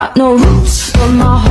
got no roots in my heart